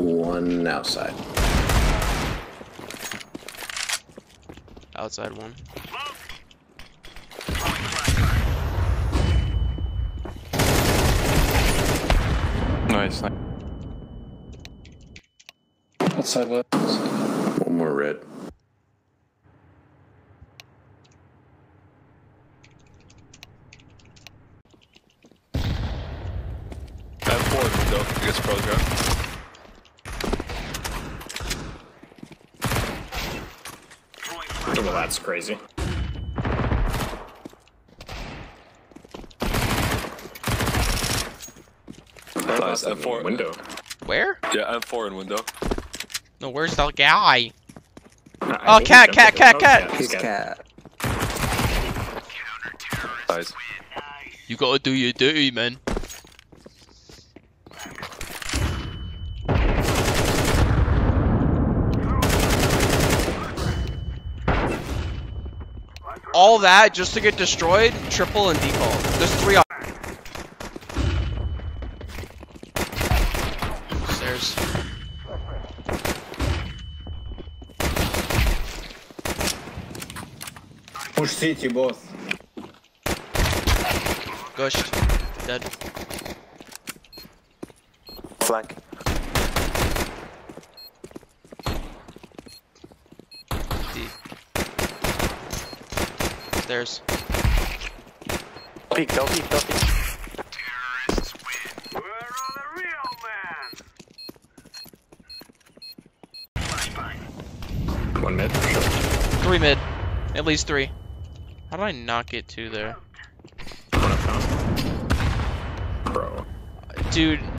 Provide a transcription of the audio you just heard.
One outside. Outside one. Nice. nice. Outside left. One more red. I have four window against pros Well, that's crazy. Nice. I have four. Window. Where? Yeah, I have four in window. No, where's the guy? I Oh, think cat, he cat, cat, cat. He's cat. cat. Nice. You gotta do your duty, man. All that just to get destroyed, triple and default. There's three op- Stairs. Push city, boss. Gushed. Dead. Flank. Stairs. Peek, don't peek, don't peek. One mid. Sure. Three mid. At least three. How did I not get two there? One up top. Bro. Dude,